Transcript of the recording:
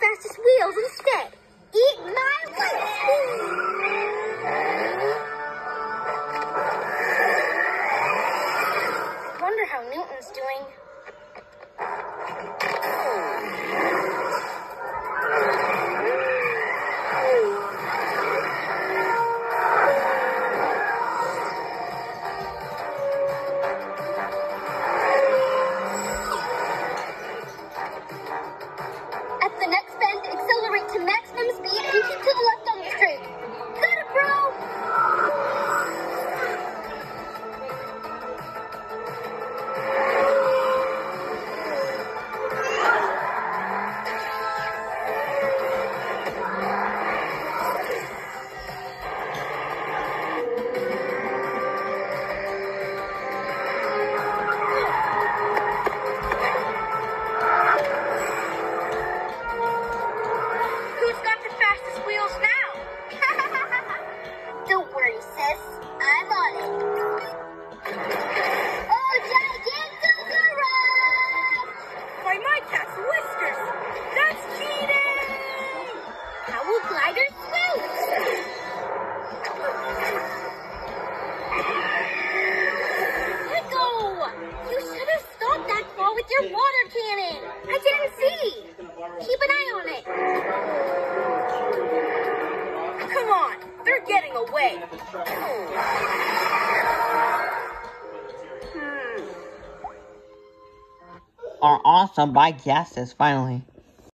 fastest wheels instead. Eat my wheels! Wonder how Newton's doing. Didn't see. Keep an eye on it. Come on, they're getting away. Our awesome bike is finally